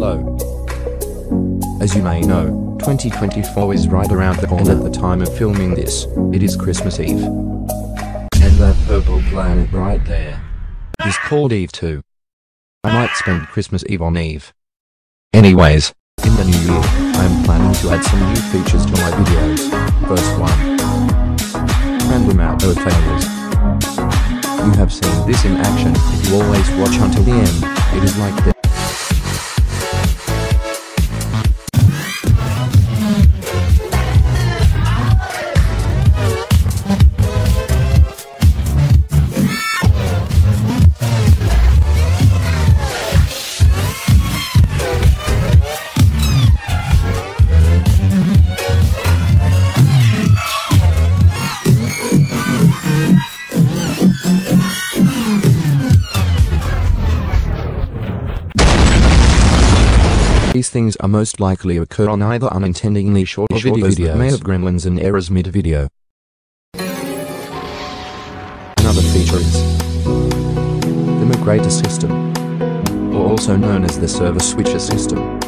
Hello. As you may know, 2024 is right around the corner at the time of filming this. It is Christmas Eve. And that purple planet right there is called Eve 2. I might spend Christmas Eve on Eve. Anyways, in the new year, I am planning to add some new features to my videos. First one. Random outdoor trailers. You have seen this in action if you always watch until the end, it is like this. These things are most likely occur on either unintendingly short or videos, that may have gremlins and errors mid-video. Another feature is the migrator system, or also known as the server switcher system,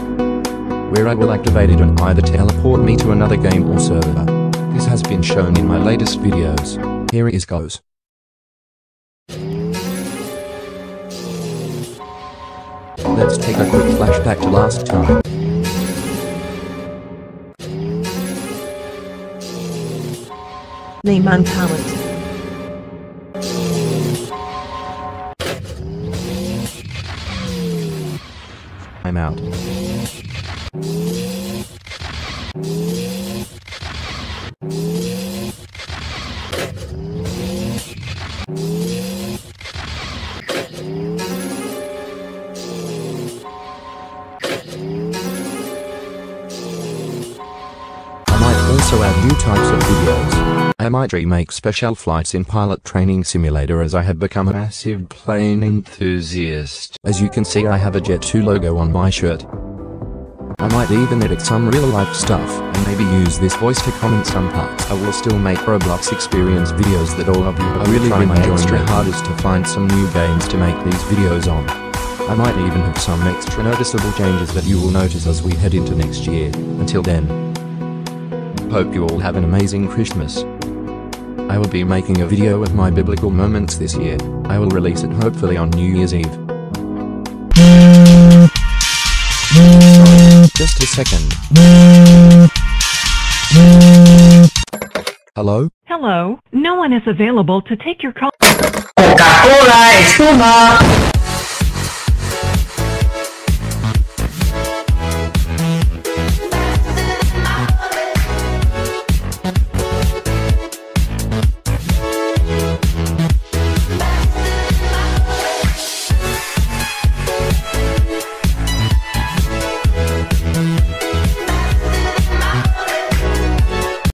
where I will activate it and either teleport me to another game or server. This has been shown in my latest videos. Here it is goes. Let's take a quick flashback to last time. Name and talent. I'm out. Also add new types of videos. I might remake special flights in Pilot Training Simulator as I have become a massive plane enthusiast. As you can see I have a Jet 2 logo on my shirt. I might even edit some real life stuff, and maybe use this voice to comment some parts. I will still make Roblox experience videos that all of you are really trying my extra hardest to find some new games to make these videos on. I might even have some extra noticeable changes that you will notice as we head into next year. Until then, hope you all have an amazing Christmas. I will be making a video of my biblical moments this year. I will release it hopefully on New Year's Eve. Sorry, just a second. Hello? Hello, no one is available to take your call. Coca-Cola, espuma.